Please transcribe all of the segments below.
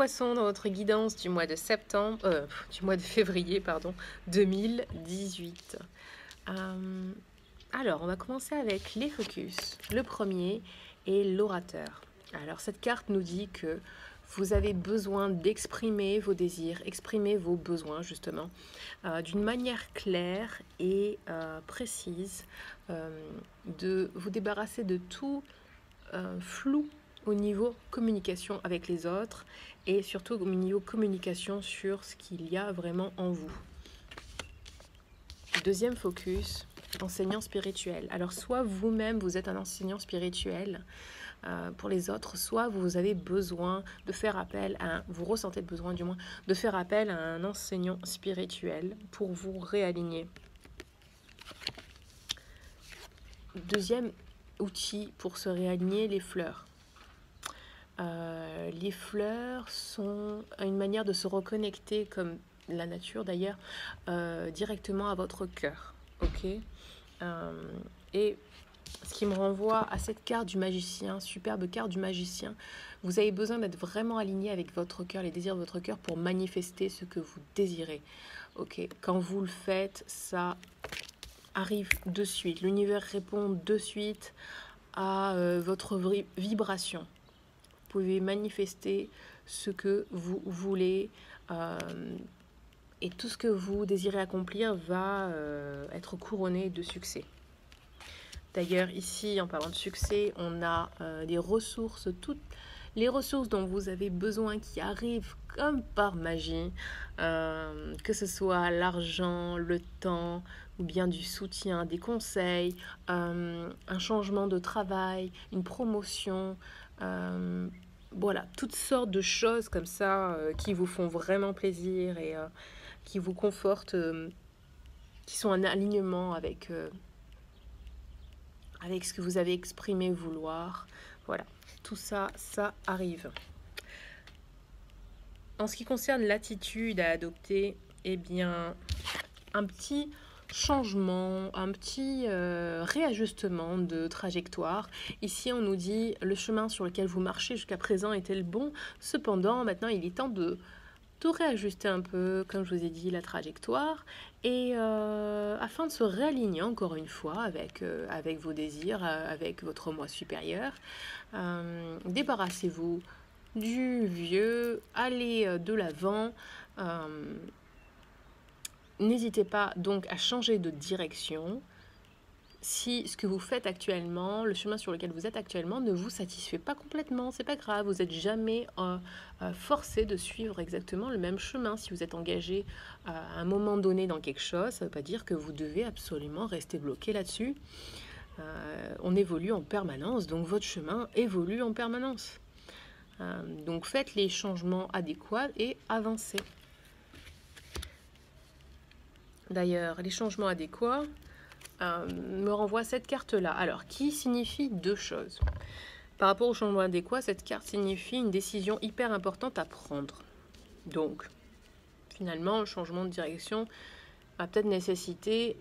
dans votre guidance du mois de septembre, euh, du mois de février, pardon, 2018. Euh, alors, on va commencer avec les focus. Le premier est l'orateur. Alors, cette carte nous dit que vous avez besoin d'exprimer vos désirs, exprimer vos besoins justement, euh, d'une manière claire et précise, de vous débarrasser de tout flou au niveau communication avec les autres et surtout au niveau communication sur ce qu'il y a vraiment en vous. Deuxième focus, enseignant spirituel. Alors soit vous-même vous êtes un enseignant spirituel euh, pour les autres, soit vous avez besoin de faire appel à, vous ressentez le besoin du moins, de faire appel à un enseignant spirituel pour vous réaligner. Deuxième outil pour se réaligner, les fleurs. Euh, les fleurs sont une manière de se reconnecter, comme la nature d'ailleurs, euh, directement à votre cœur. Ok? Euh, Et ce qui me renvoie à cette carte du magicien, superbe carte du magicien, vous avez besoin d'être vraiment aligné avec votre cœur, les désirs de votre cœur pour manifester ce que vous désirez. Ok? Quand vous le faites, ça arrive de suite. L'univers répond de suite à votre vibration pouvez manifester ce que vous voulez euh, et tout ce que vous désirez accomplir va euh, être couronné de succès. D'ailleurs, ici, en parlant de succès, on a euh, des ressources, toutes les ressources dont vous avez besoin qui arrivent comme par magie, que ce soit l'argent, le temps, ou bien du soutien, des conseils, un changement de travail, une promotion, voilà, toutes sortes de choses comme ça euh, qui vous font vraiment plaisir et euh, qui vous confortent, qui sont en alignement avec ce que vous avez exprimé vouloir. Voilà, tout ça, ça arrive. En ce qui concerne l'attitude à adopter, eh bien, un petit changement, un petit euh, réajustement de trajectoire. Ici, on nous dit le chemin sur lequel vous marchez jusqu'à présent était le bon? Cependant, maintenant, il est temps de, tout réajuster un peu, comme je vous ai dit, la trajectoire. Et euh, afin de se réaligner encore une fois avec, euh, avec vos désirs, avec votre moi supérieur, débarrassez-vous du vieux, allez de l'avant. N'hésitez pas donc à changer de direction si ce que vous faites actuellement, le chemin sur lequel vous êtes actuellement ne vous satisfait pas complètement, c'est pas grave, vous n'êtes jamais euh, euh, forcé de suivre exactement le même chemin. Si vous êtes engagé euh, à un moment donné dans quelque chose, ça ne veut pas dire que vous devez absolument rester bloqué là-dessus. on évolue en permanence, donc votre chemin évolue en permanence. donc faites les changements adéquats et avancez. D'ailleurs, les changements adéquats euh, me renvoient cette carte-là. Alors, qui signifie deux choses? Par rapport au changement adéquat, cette carte signifie une décision hyper importante à prendre. Donc, finalement, le changement de direction va peut-être nécessiter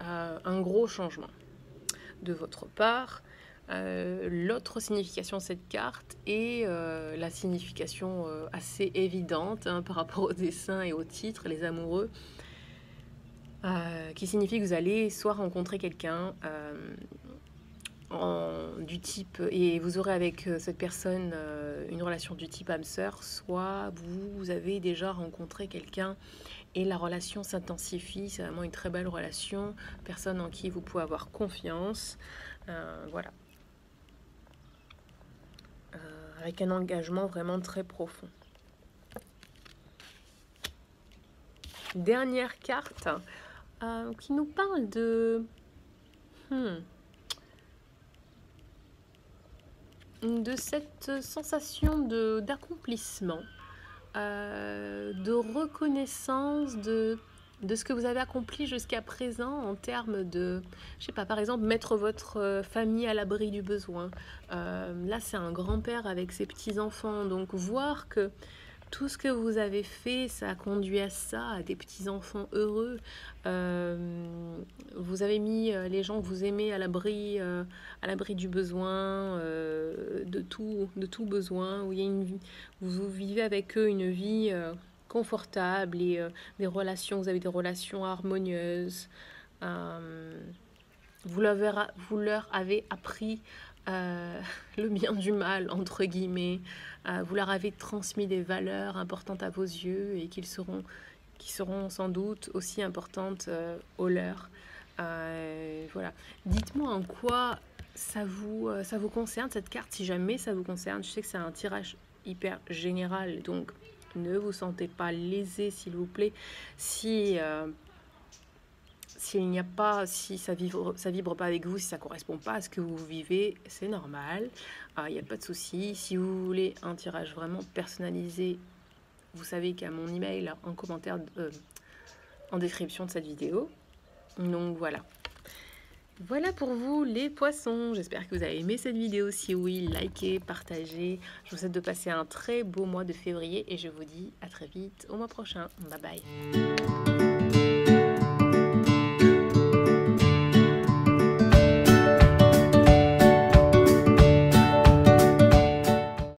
euh, un gros changement de votre part. Euh, l'autre signification de cette carte est la signification assez évidente hein, par rapport au dessin et au titre, les amoureux. Euh, qui signifie que vous allez soit rencontrer quelqu'un euh, du type, et vous aurez avec euh, cette personne une relation du type âme-sœur, soit vous, avez déjà rencontré quelqu'un et la relation s'intensifie, c'est vraiment une très belle relation, personne en qui vous pouvez avoir confiance, voilà. avec un engagement vraiment très profond. Dernière carte, euh, qui nous parle de... Hmm, cette sensation d'accomplissement, euh, de reconnaissance de, ce que vous avez accompli jusqu'à présent en termes de, je sais pas, par exemple, mettre votre famille à l'abri du besoin. Euh, là, c'est un grand-père avec ses petits-enfants, donc voir que tout ce que vous avez fait, ça a conduit à ça, à des petits-enfants heureux. Euh, vous avez mis euh, les gens que vous aimez à l'abri, à l'abri du besoin, de, tout, de tout besoin, où vous vivez avec eux une vie confortable et des relations, vous avez des relations harmonieuses. vous leur avez appris euh, le bien du mal, entre guillemets. Euh, vous leur avez transmis des valeurs importantes à vos yeux et qu'ils seront, qui seront sans doute aussi importantes euh, aux leurs. voilà. Dites-moi en quoi ça vous, ça vous concerne cette carte, si jamais ça vous concerne. Je sais que c'est un tirage hyper général, donc ne vous sentez pas lésé, s'il vous plaît. Si s'il n'y a pas, si ça vibre, ça vibre pas avec vous, si ça correspond pas à ce que vous vivez, c'est normal. Ah, il n'y a pas de souci. Si vous voulez un tirage vraiment personnalisé, vous savez a mon email en commentaire, euh, en description de cette vidéo. Donc voilà. Voilà pour vous les poissons. J'espère que vous avez aimé cette vidéo. Si oui, likez, partagez. Je vous souhaite de passer un très beau mois de février et je vous dis à très vite au mois prochain. Bye bye.